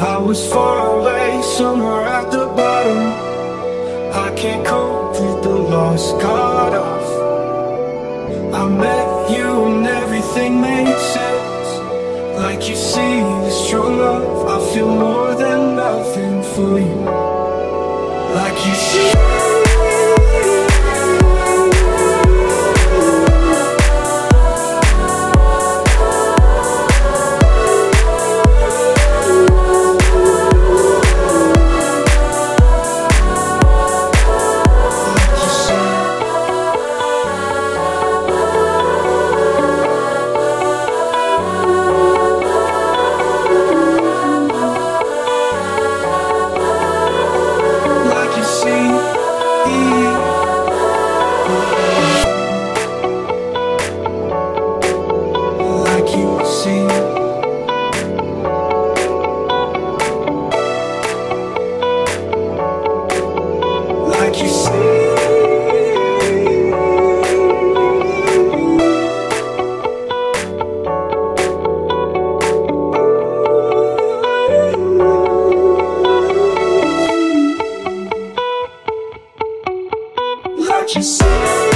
I was far away, somewhere at the bottom. I can't cope with the loss, cut off. I met you and everything made sense. Like you see, this true love I feel more than nothing for you. Like you see what you say.